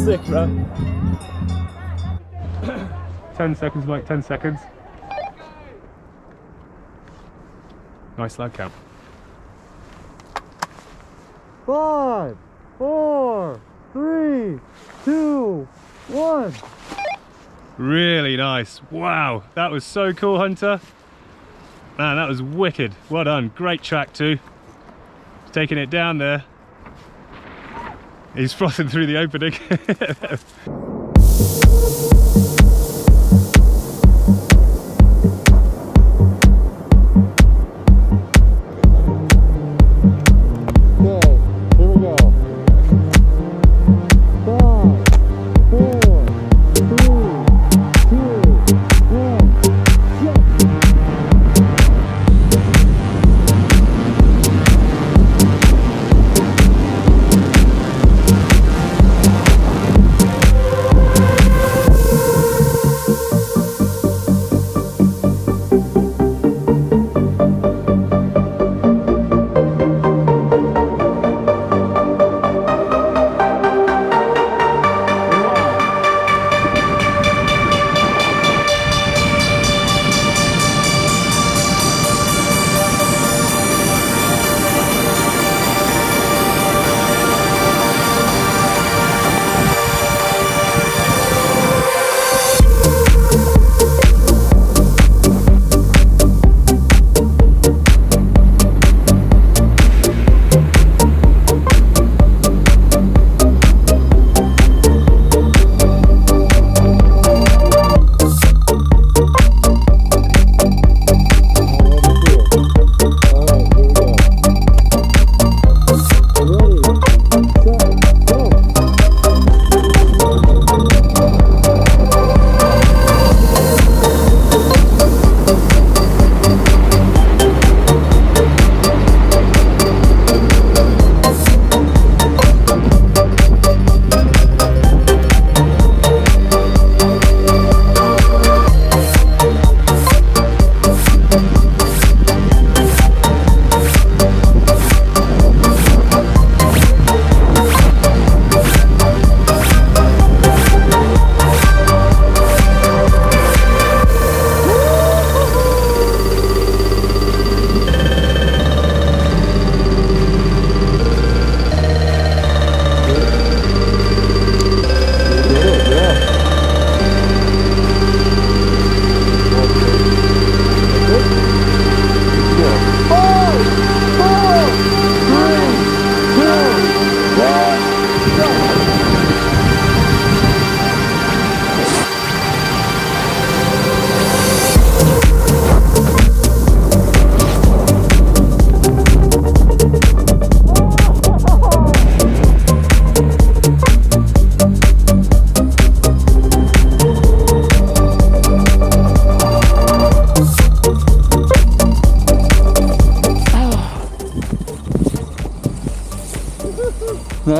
fucking sick, bro. 10 seconds, Mike, 10 seconds. Nice lag count. Five, four, three, two, one. Really nice. Wow, that was so cool, Hunter. Man, that was wicked. Well done. Great track too. Taking it down there. He's frothing through the opening.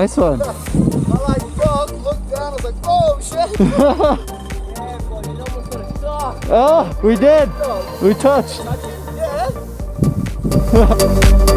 Nice one. I like fuck, looked down, I was like, oh shit! yeah, boy, you almost got a sock. Oh, we did. We touched. Yeah.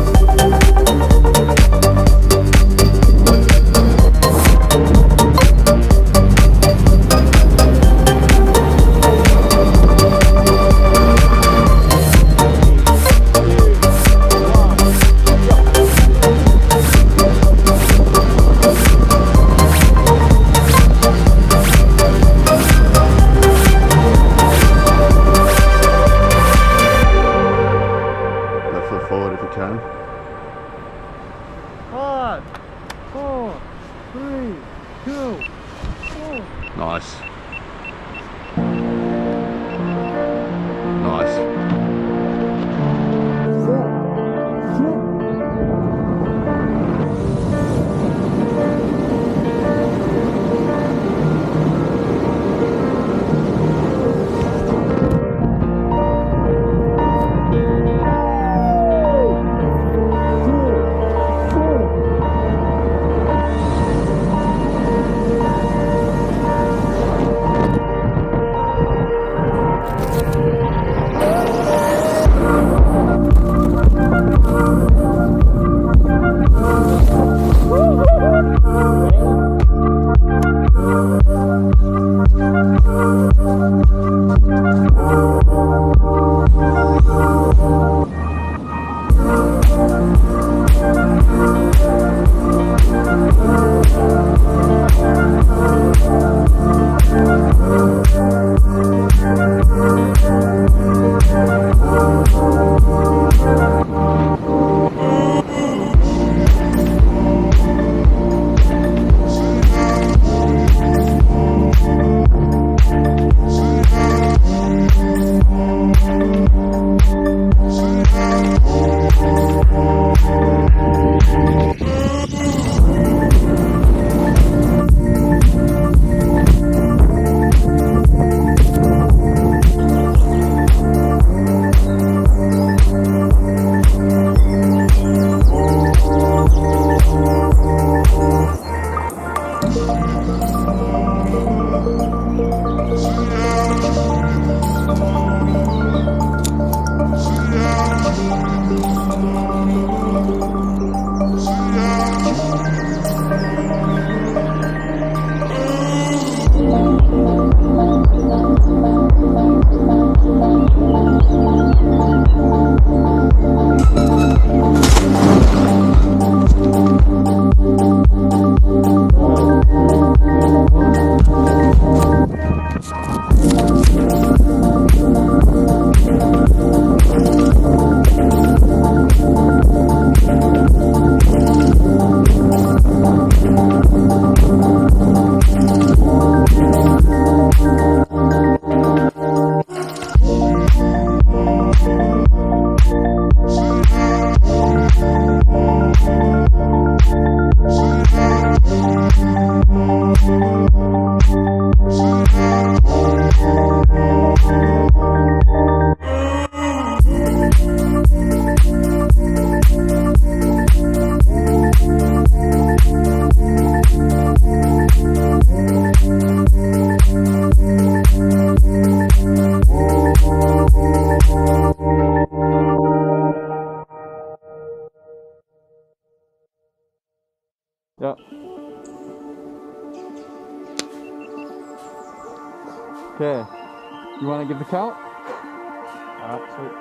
Absolutely.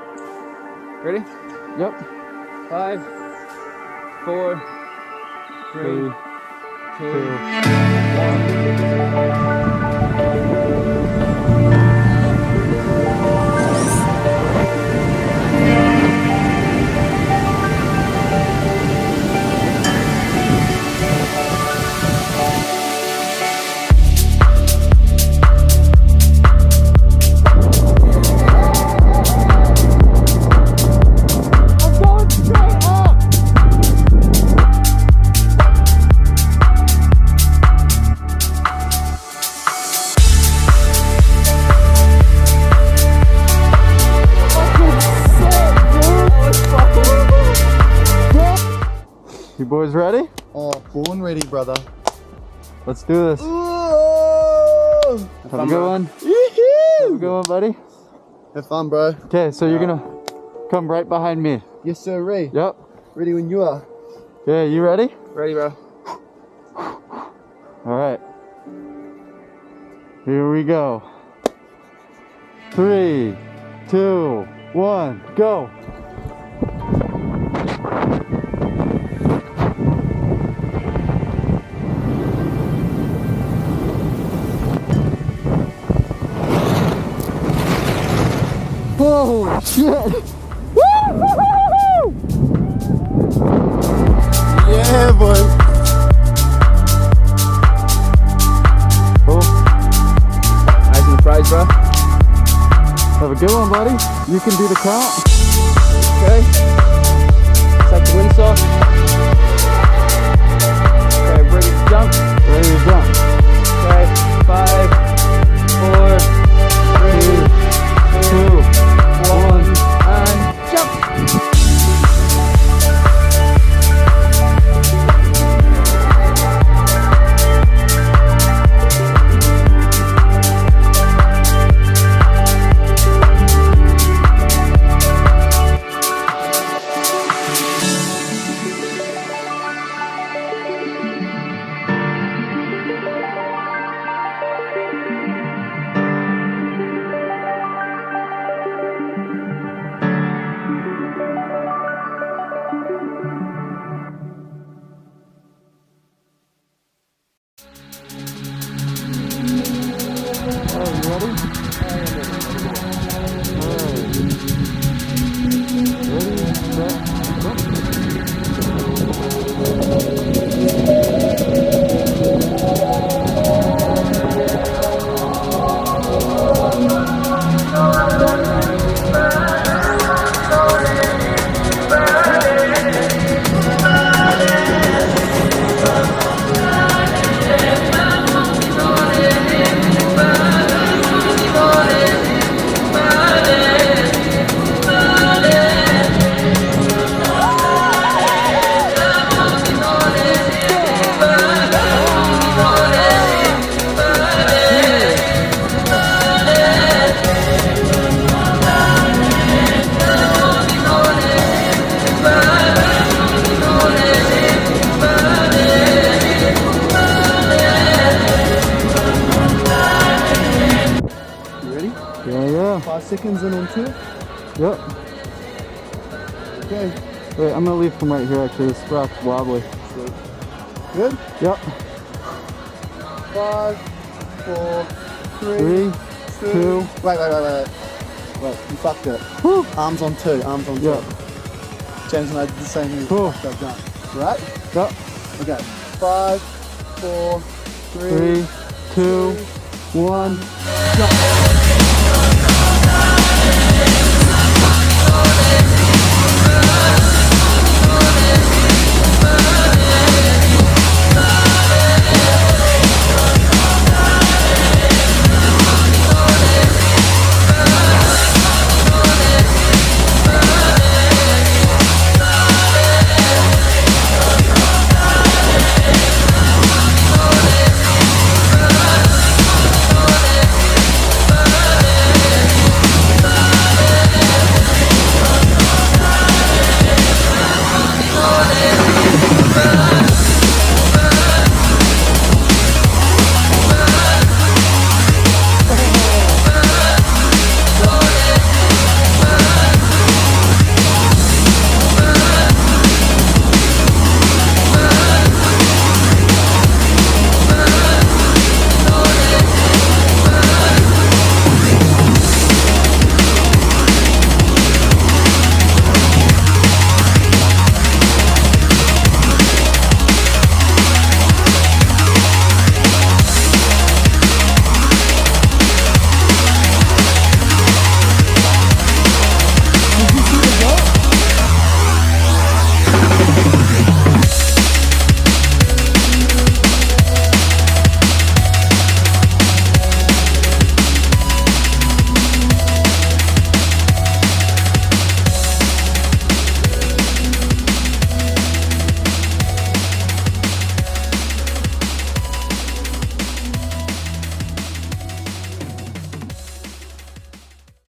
Ready? Yep. Five, four, three, Three, two, two. I'm Let's do this. Ooh! Have a good one. Have a good one, buddy. Have fun, bro. Okay, so you're gonna come right behind me. Yes, sir, Ray. Yep. Ready when you are. Okay, you ready? Ready, bro. All right. Here we go. Three, two, one, go. Oh shit! Yeah, boy. Oh, prize, bro. have a good one, buddy. You can do the count. Okay. Set the windsaw. Okay, ready to jump. Ready to jump. Okay, five, four, Chickens in on two. Yep. Okay. Wait, I'm gonna leave from right here actually. This rock's wobbly. Good. Yep. Five, four, three, Three, two. two. Wait, wait, wait, wait, wait. You fucked it. Whew. Arms on two, arms on two. Yep. James and I did the same thing. Cool. Fucked up, done. Right? Yep. Okay. Five, four, three, Three, two, one. jump. summer